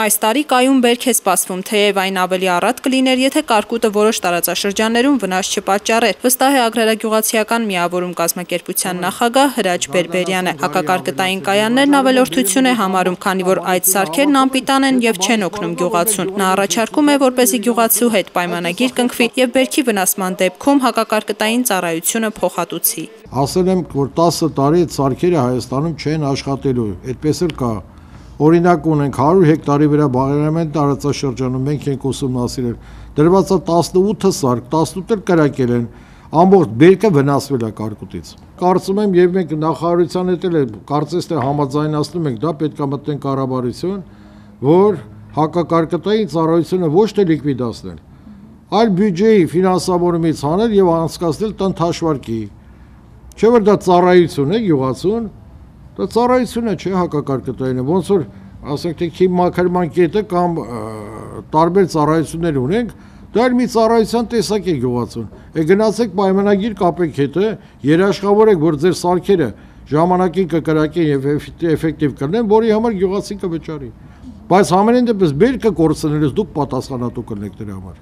Այս տարի կայուն բերք է սպասվում, թեև այն ավելի առատ կլիներ, եթե կարկուտը որոշ տարածաշրջաններում վնաս չպատճառեր, վստահ է Ագրարագյուղացիական միավորում կազմակերպության նախագահ Հրաչ Բերբերյանը։ Հակակարկտային կայաններն ավելորդություն է համարում, քանի որ այդ սարքերն անպիտան են եւ չեն օգնում գյուղացուն։ Նա առաջարկում է, որպեսզի գյուղացու հետ պայմանագիր կնքվի եւ բերքի վնասման դեպքում հակակարկտային ծառայությունը փոխհատուցի։ Ասել եմ, որ 10 տարի այդ սարքերը Հայաստանում չեն աշխատելու, այդպես էլ կա օրինակ ունենք 100 հեկտարի վրա բաղերամեն տարածաշրջանում մենք ենք ուսումնասիրել դրված է 18 սարք 18 էլ կրակել են ամբողջ բերքը վնասվել է կարկուտից կարծում եմ եւ մենք նախարարության հետ էլ կարծես թե համաձայնացնում ենք դա պետք է մտնեն կառավարություն որ հակակարկտային ծառայությունը ոչ թե լիկվիդացնել այլ բյուջեի ֆինանսավորումից հանել եւ անցկացնել տնտաշվարկի չէ որ դա ծառայություն է յուղացուն Դա ծառայություն է, չէ, հակակարկտային։ Ոնց որ ասենք թե քիմ մաքրման կետը կամ տարբեր ծառայություններ ունենք, դա էլ մի ծառայության տեսակ է գյուղացուն։ Է գնացեք պայմանագիր կապեք հետը, երաշխավորեք, որ ձեր սարքերը ժամանակին կկրակեն եւ էֆեկտիվ կլինեն, որի համար գյուղացին կվճարի։ Բայց համենայն դեպս բերքը կորցնելուց դուք պատասխանատու կլինեք դրա համար։